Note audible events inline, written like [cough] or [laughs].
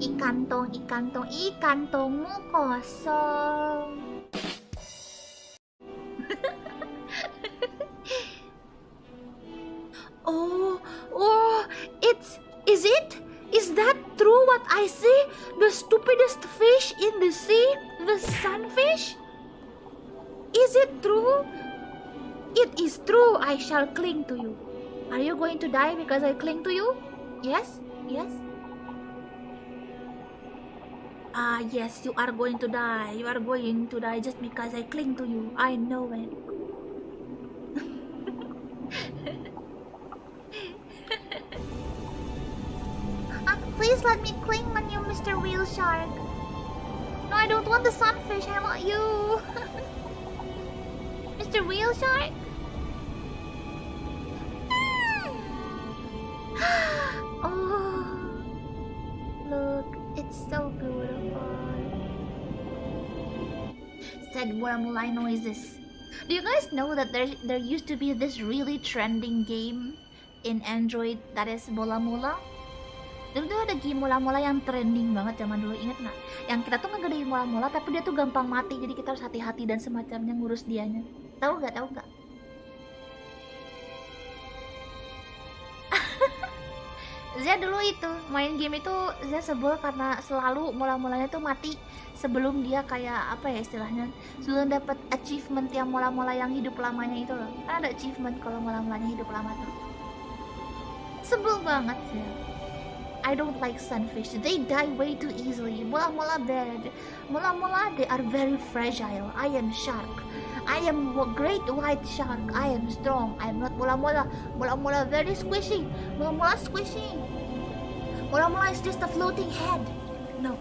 Ikan tong, ikan tong, ikan tongmu kosong. [laughs] oh, oh, it's is it? Is that true what I see? The stupidest fish in the sea? The sunfish? Is it true? It is true. I shall cling to you. Are you going to die because I cling to you? Yes? Yes? Ah, yes, you are going to die. You are going to die just because I cling to you. I know it. Ah, please let me cling on you, Mr. Whale Shark. No, I don't want the sunfish. I want you. [laughs] Mr. Whale Shark? [gasps] oh, look, it's so beautiful. Said wormline noises. Do you guys know that there there used to be this really trending game in Android that is Bola Mula? Dulu tuh ada game mula-mula yang trending banget zaman dulu, inget nggak? Yang kita tuh ngegedein mula-mula tapi dia tuh gampang mati, jadi kita harus hati-hati dan semacamnya ngurus dianya. Tahu nggak? Tahu nggak? Zia dulu itu main game itu Zia sebel karena selalu mula-mulanya tuh mati sebelum dia kayak apa ya istilahnya sudah dapat achievement yang mula-mula yang hidup lamanya itu loh kan ada achievement kalau mula-mulanya hidup lama tuh sebel banget sih I don't like sunfish. They die way too easily. Mula mula bad. Mula mula they are very fragile. I am shark. I am a great white shark. I am strong. I am not mola mola. Mola mola very squishy. Mola mola squishy. Mola mola is just a floating head. No.